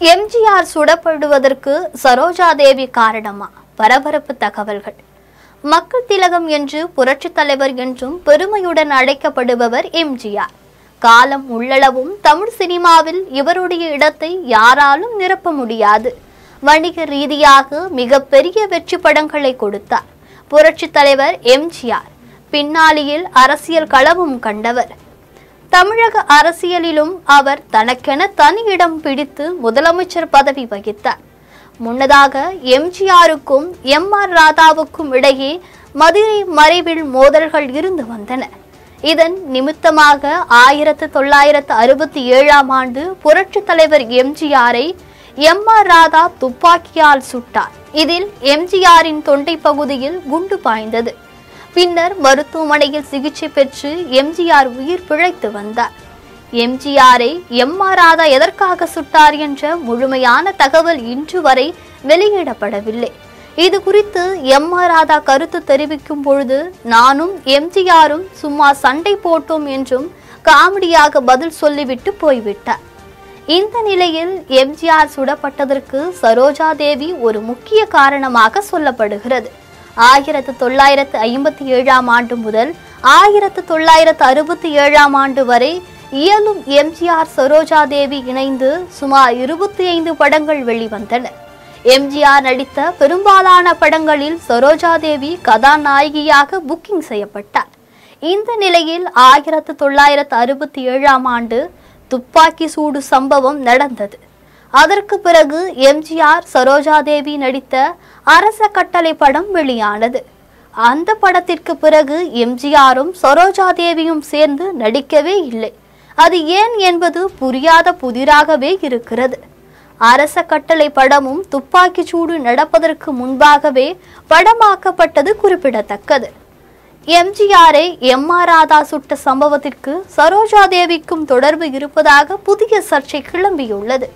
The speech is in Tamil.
எம்ஜிஆர் சுடப்படுவதற்கு சரோஜா தேவி காரணமா? பரபரப்பு தகவல்கள். மக்கள் திலகம் என்று புரட்சித் தலைவர் என்றும் பெருமையுடன் அழைக்கப்படுபவர் எம்ஜிஆர். காலம் உள்ளளவும் தமிழ் சினிமாவில் இவருடைய இடத்தை யாராலும் நிரப்ப முடியாது. வணிக ரீதியாக மிகப்பெரிய வெற்றி படங்களை கொடுத்தார் புரட்சித் தலைவர் எம்ஜிஆர். பின்னாளியில் அரசியல் களவும் கண்டவர். தமிழக அரசியலிலும் அவர் தனக்கென தனி இடம் பிடித்து முதலமைச்சர் பதவி வகித்தார். முன்னதாக எம்ஜிஆருக்கும் எம் ஆர் ராதாவுக்கும் இடையே மதுரை மறைவில் மோதல்கள் இருந்து வந்தன. இதன் நிமித்தமாக ஆயிரத்து தொள்ளாயிரத்து அறுபத்தி ஏழாம் ஆண்டு புரட்சித் தலைவர் எம்ஜிஆரை எம் ஆர் ராதா துப்பாக்கியால் சுட்டார். இதில் எம்ஜிஆரின் தொண்டை பகுதியில் குண்டு பாய்ந்தது. பின்னர் மருத்துவமனையில் சிகிச்சை பெற்று எம்ஜிஆர் உயிர் பிழைத்து வந்தார். எம்ஜிஆரை எம் ஆர் ராதா எதற்காக சுட்டார் என்ற முழுமையான தகவல் இன்று வரை வெளியிடப்படவில்லை. இது குறித்து எம் ஆர் ராதா கருத்து தெரிவிக்கும் பொழுது நானும் எம்ஜிஆரும் சும்மா சண்டை போட்டோம் என்றும் காமெடியாக பதில் சொல்லிவிட்டு போய்விட்டார். இந்த நிலையில் எம்ஜிஆர் சுடப்பட்டதற்கு சரோஜா தேவி ஒரு முக்கிய காரணமாக சொல்லப்படுகிறது. ஆயிரத்து தொள்ளாயிரத்து ஐம்பத்தி ஏழாம் ஆண்டு முதல் ஆயிரத்து தொள்ளாயிரத்து அறுபத்தி ஏழாம் ஆண்டு வரை இயலும் எம்ஜிஆர் சரோஜா தேவி இணைந்து சுமார் இருபத்தி ஐந்து படங்கள் வெளிவந்தன. எம்ஜிஆர் நடித்த பெரும்பாலான படங்களில் சரோஜா தேவி கதாநாயகியாக புக்கிங் செய்யப்பட்டார். இந்த நிலையில் ஆயிரத்து தொள்ளாயிரத்து அறுபத்தி ஏழாம் ஆண்டு துப்பாக்கி சூடு சம்பவம் நடந்தது. அதற்கு பிறகு எம்ஜிஆர் சரோஜா தேவி நடித்த அரச கட்டளை படம் வெளியானது. அந்த படத்திற்கு பிறகு எம்ஜிஆரும் சரோஜா தேவியும் சேர்ந்து நடிக்கவே இல்லை. அது ஏன் என்பது புரியாத புதிராகவே இருக்கிறது. அரச கட்டளை படமும் துப்பாக்கி சூடு நடப்பதற்கு முன்பாகவே படமாக்கப்பட்டது குறிப்பிடத்தக்கது. எம்ஜிஆரை எம் ஆர் ராதா சுட்ட சம்பவத்திற்கு சரோஜா தேவிக்கும் தொடர்பு இருப்பதாக புதிய சர்ச்சை கிளம்பியுள்ளது.